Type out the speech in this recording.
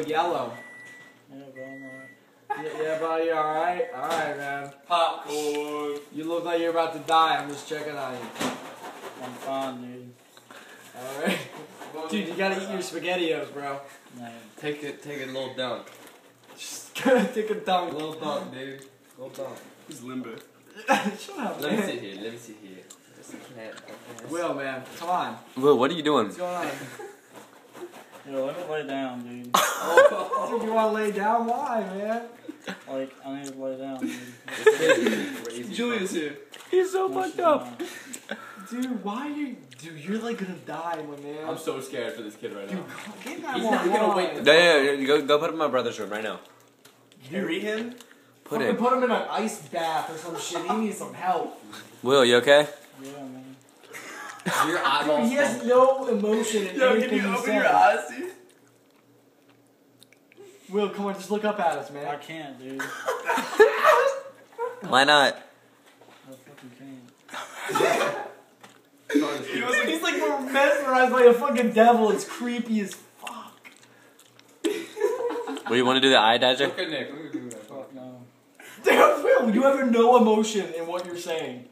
look yellow. Yeah, but I'm. Yeah, yeah buddy, alright? Alright, man. Popcorn. You look like you're about to die. I'm just checking on you. I'm fine, dude. Alright? Dude, you gotta eat your SpaghettiOs, bro. No. Take it, take a little dunk. Just gotta take a A dunk. little dunk, dude. Little dunk. He's limber. Shut up, Let me sit here. Let me sit here. Just a cat. okay. Will, man. Come on. Will, what are you doing? What's going on? Yo, let me lay down, dude. Oh. Dude, you wanna lay down? Why, man? Like, I need to lay down, dude. Crazy. Julia's here. He's so No, fucked up. Dude, why are you. Dude, you're like gonna die, my man. I'm so scared for this kid right Dude, now. get that He's one not gonna line. wait Yeah, yeah, yeah, go, go put him in my brother's room right now. Carry him? Put him. put him in an ice bath or some shit. He needs some help. Will, you okay? Yeah, man. Your eyeballs. he has no emotion in Yo, anything can you he open says. your eyes, dude? Will, come on, just look up at us, man. I man. can't, dude. Why not? I fucking can't. He was like, He's like mesmerized by a fucking devil. It's creepy as fuck. What do you want to do the eye dodger? Look at Nick. Look at Nick. Fuck no. Dude, Will, you have no emotion in what you're saying.